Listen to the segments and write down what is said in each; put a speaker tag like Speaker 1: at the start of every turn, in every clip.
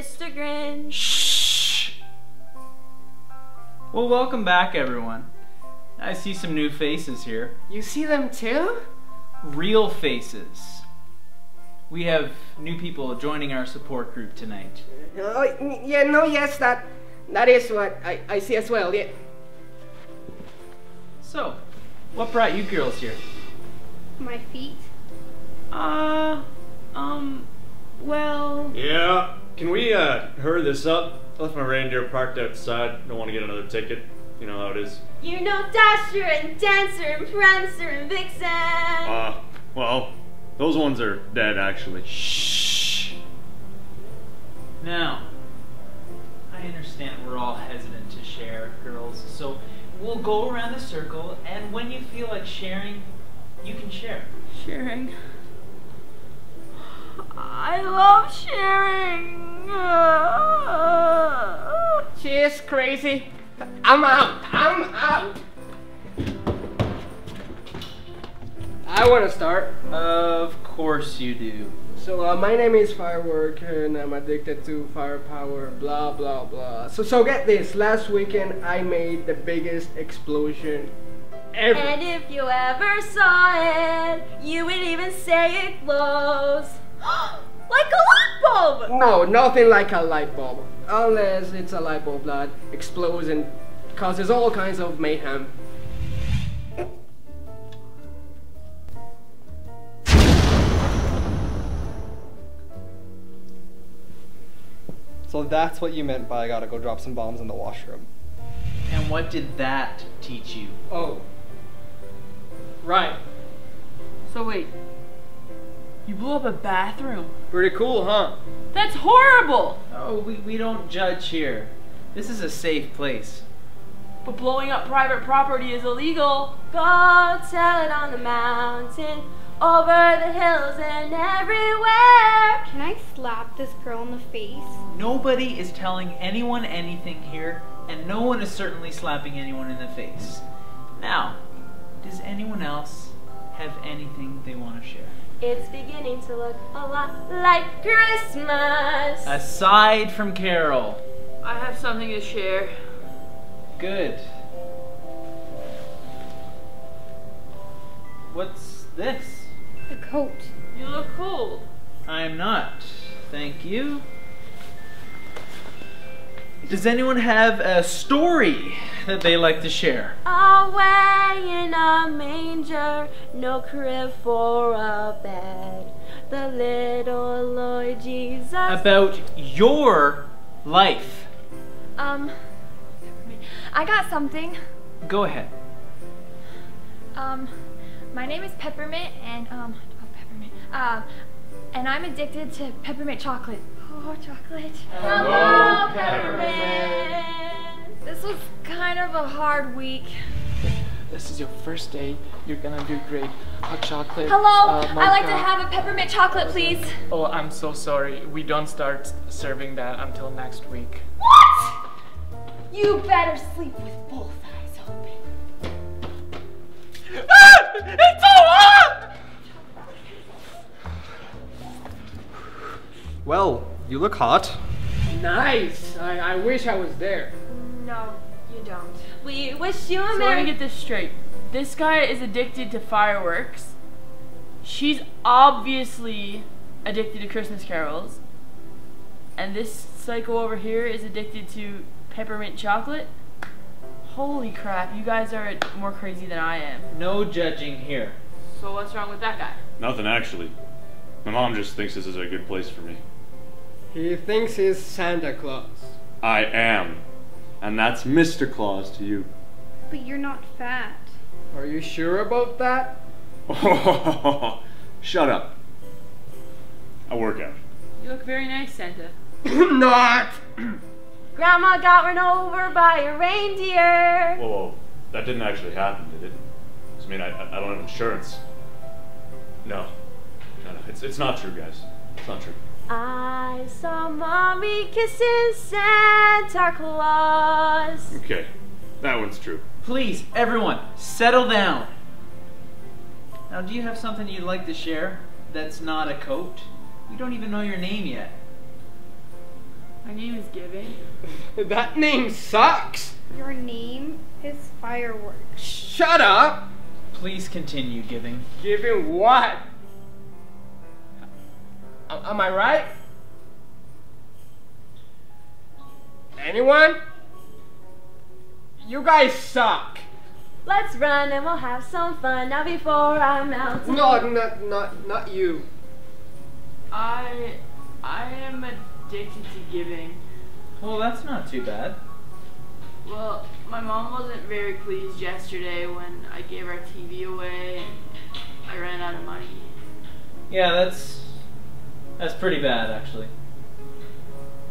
Speaker 1: Mr. Grinch.
Speaker 2: Shh. Well, welcome back, everyone. I see some new faces here.
Speaker 3: You see them too?
Speaker 2: Real faces. We have new people joining our support group tonight.
Speaker 3: Oh, yeah, no, yes, that that is what I, I see as well, yeah.
Speaker 2: So, what brought you girls here?
Speaker 1: My feet.
Speaker 2: Uh, um, well.
Speaker 4: Yeah, can we uh hurry this up? I left my reindeer parked outside. Don't want to get another ticket. You know how it is.
Speaker 1: You know Dasher and Dancer and Prancer and Vixen.
Speaker 4: Uh, well, those ones are dead actually.
Speaker 2: Shh. Now, I understand we're all hesitant to share, girls, so we'll go around the circle, and when you feel like sharing, you can share.
Speaker 1: Sharing. I love sharing.
Speaker 3: She is crazy. I'm out. I'm out. I want to start.
Speaker 2: Of course you do.
Speaker 3: So uh, my name is Firework and I'm addicted to firepower. Blah blah blah. So so get this. Last weekend I made the biggest explosion ever.
Speaker 1: And if you ever saw it, you would even say it glows. Like a light bulb!
Speaker 3: No, nothing like a light bulb. Unless it's a light bulb that explodes and causes all kinds of mayhem.
Speaker 5: So that's what you meant by I gotta go drop some bombs in the washroom.
Speaker 2: And what did that teach you?
Speaker 3: Oh. Right.
Speaker 6: So wait, you blew up a bathroom?
Speaker 3: Pretty cool, huh?
Speaker 6: That's horrible!
Speaker 2: Oh, we, we don't judge here. This is a safe place.
Speaker 6: But blowing up private property is illegal.
Speaker 1: Go tell it on the mountain, over the hills and everywhere.
Speaker 7: Can I slap this girl in the face?
Speaker 2: Nobody is telling anyone anything here, and no one is certainly slapping anyone in the face. Now, does anyone else have anything they want to share?
Speaker 1: It's beginning to look a lot like Christmas.
Speaker 2: Aside from Carol.
Speaker 6: I have something to share.
Speaker 2: Good. What's this?
Speaker 7: A coat.
Speaker 6: You look cold.
Speaker 2: I'm not. Thank you. Does anyone have a story that they like to share?
Speaker 1: Away in a manger, no crib for a bed. The little Lord Jesus.
Speaker 2: About your life.
Speaker 7: Um, I got something.
Speaker 2: Go ahead.
Speaker 7: Um, my name is Peppermint, and um, oh, Peppermint. Um, and I'm addicted to peppermint chocolate. Oh, chocolate.
Speaker 1: Hello, Peppermint.
Speaker 7: This was kind of a hard week.
Speaker 8: This is your first day. You're gonna do great. Hot chocolate.
Speaker 7: Hello,
Speaker 8: uh,
Speaker 7: I'd like to have a peppermint chocolate, please.
Speaker 8: Oh, I'm so sorry. We don't start serving that until next week.
Speaker 7: What? You better sleep with both eyes open. Ah!
Speaker 8: it's so hot!
Speaker 5: Well, you look hot.
Speaker 3: Nice. I, I wish I was there.
Speaker 7: No, you don't.
Speaker 1: We wish you a
Speaker 6: So let me get this straight. This guy is addicted to fireworks. She's obviously addicted to Christmas carols. And this psycho over here is addicted to peppermint chocolate. Holy crap, you guys are more crazy than I am.
Speaker 2: No judging here.
Speaker 6: So what's wrong with that guy?
Speaker 4: Nothing actually. My mom just thinks this is a good place for me.
Speaker 3: He thinks he's Santa Claus.
Speaker 4: I am. And that's Mr. Claus to you.
Speaker 7: But you're not fat.
Speaker 3: Are you sure about that?
Speaker 4: Shut up. I work out.
Speaker 6: You look very nice, Santa.
Speaker 3: not.
Speaker 1: Grandma got run over by a reindeer.
Speaker 4: Whoa, whoa. That didn't actually happen, did it? I mean, I, I don't have insurance. No. No, no. It's, it's not true, guys. It's not true.
Speaker 1: I saw mommy kissing Santa Claus.
Speaker 4: Okay. That one's true.
Speaker 2: Please, everyone, settle down. Now, do you have something you'd like to share that's not a coat? We don't even know your name yet.
Speaker 6: My name is Giving.
Speaker 3: that name sucks.
Speaker 9: Your name is Fireworks.
Speaker 3: Shut up.
Speaker 2: Please continue giving.
Speaker 3: Giving what? A- Am I right? Anyone? You guys suck.
Speaker 1: Let's run and we'll have some fun now before I'm out.
Speaker 3: No, not not not you.
Speaker 6: I I am addicted to giving.
Speaker 2: Well, that's not too bad.
Speaker 6: Well, my mom wasn't very pleased yesterday when I gave our TV away and I ran out of money.
Speaker 2: Yeah, that's that's pretty bad actually.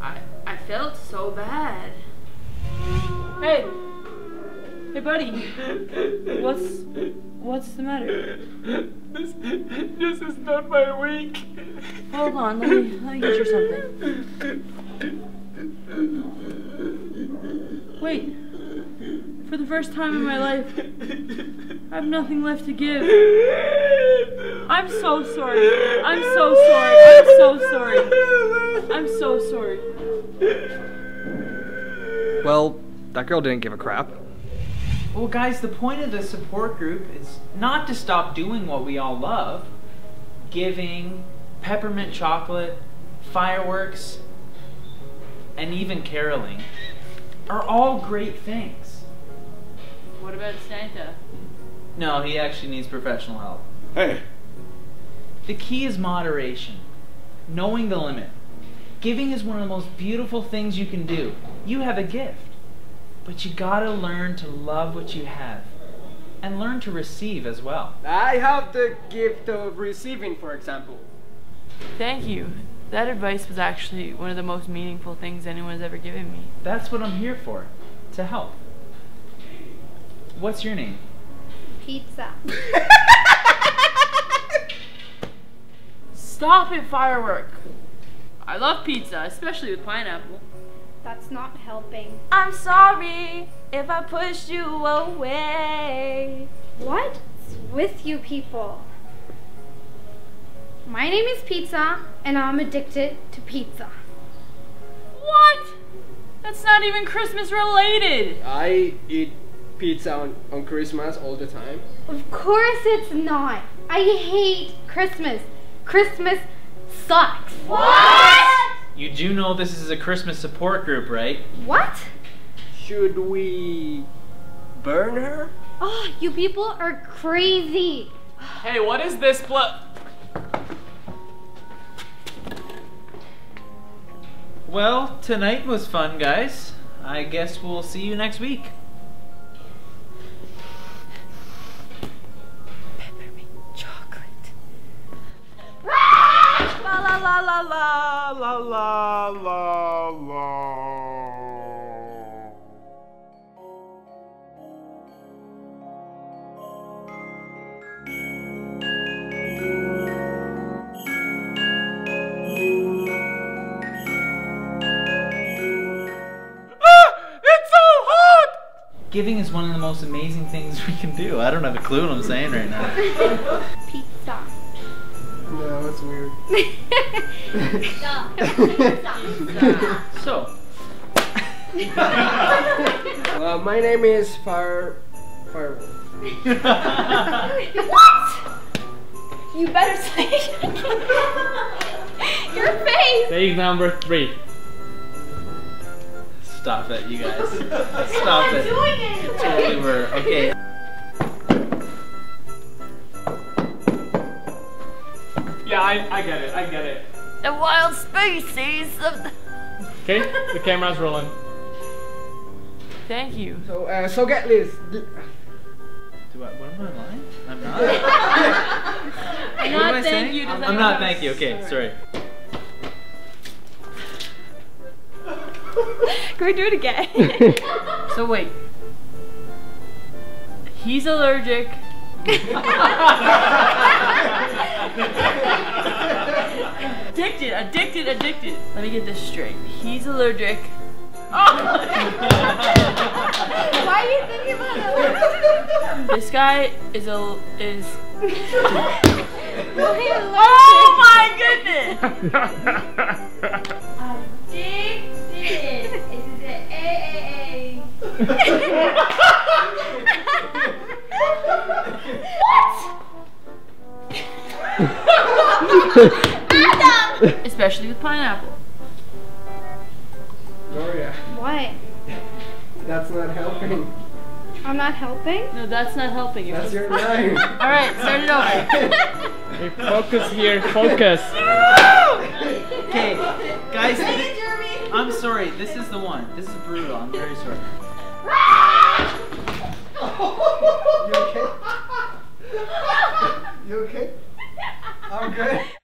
Speaker 6: I I felt so bad.
Speaker 1: Hey, hey, buddy. What's what's the matter?
Speaker 8: This, this is not my week.
Speaker 1: Hold on, let me let me get you something. Wait. For the first time in my life, I have nothing left to give. I'm so sorry. I'm so sorry. I'm so sorry. I'm so sorry.
Speaker 5: Well, that girl didn't give a crap.
Speaker 2: Well, guys, the point of the support group is not to stop doing what we all love giving, peppermint chocolate, fireworks, and even caroling are all great things.
Speaker 6: What about Santa?
Speaker 2: No, he actually needs professional help.
Speaker 4: Hey,
Speaker 2: The key is moderation, knowing the limit. Giving is one of the most beautiful things you can do. You have a gift, but you gotta learn to love what you have and learn to receive as well.
Speaker 3: I have the gift of receiving, for example.
Speaker 6: Thank you. That advice was actually one of the most meaningful things anyone has ever given me.
Speaker 2: That's what I'm here for, to help. What's your name?
Speaker 9: Pizza.
Speaker 6: Stop it, firework. I love pizza, especially with pineapple.
Speaker 9: That's not helping.
Speaker 1: I'm sorry if I pushed you away.
Speaker 9: What's with you people? My name is Pizza, and I'm addicted to pizza.
Speaker 6: What? That's not even Christmas related.
Speaker 3: I eat pizza on, on Christmas all the time.
Speaker 9: Of course it's not. I hate Christmas. Christmas sucks. What?
Speaker 2: You do know this is a Christmas support group, right?
Speaker 9: What?
Speaker 3: Should we burn her?
Speaker 9: Oh, you people are crazy.
Speaker 8: Hey, what is this pl-
Speaker 2: Well, tonight was fun, guys. I guess we'll see you next week. One of the most amazing things we can do. I don't have a clue what I'm saying right now.
Speaker 9: Pizza.
Speaker 3: No, that's weird.
Speaker 2: So,
Speaker 3: Uh, my name is Fire Firewolf.
Speaker 9: what? You better say Your face.
Speaker 8: Take number three.
Speaker 2: Stop it, you guys. Stop it.
Speaker 9: Doing it.
Speaker 2: Totally were. Okay.
Speaker 8: Yeah, I, I get it, I get it.
Speaker 6: The wild species of the.
Speaker 8: Okay, the camera's rolling.
Speaker 6: Thank you.
Speaker 3: So, uh, so get this.
Speaker 2: Do I, what am I lying? I'm not.
Speaker 6: I'm
Speaker 2: I
Speaker 6: not thank
Speaker 2: saying?
Speaker 6: you.
Speaker 2: I'm not. Thank you. Okay, sorry.
Speaker 1: Can we do it again?
Speaker 6: So wait. He's allergic. addicted, addicted, addicted. Let me get this straight. He's allergic.
Speaker 9: Why are you thinking about it?
Speaker 6: This guy is a is Oh my goodness!
Speaker 7: AAA?
Speaker 6: Especially with pineapple.
Speaker 3: Oh, Gloria,
Speaker 9: What?
Speaker 3: that's not helping.
Speaker 9: I'm not helping?
Speaker 1: No, that's not helping. You're
Speaker 3: That's
Speaker 1: just-
Speaker 3: your line.
Speaker 6: Alright, start it over.
Speaker 8: Hey, focus here, focus.
Speaker 2: Okay, guys. thi- I'm sorry. This is the one. This is brutal. I'm very sorry.
Speaker 3: You okay? You okay? I'm good.